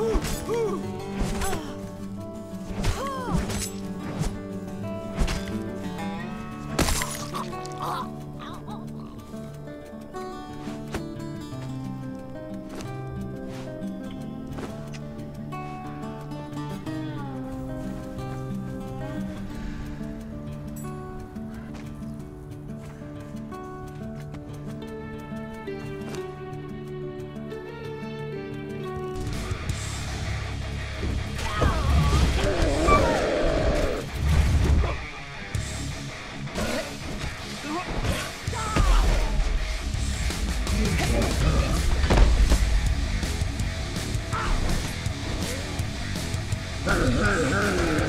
Uh, uh. Burn, burn.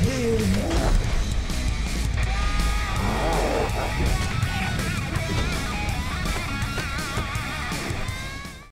Hey.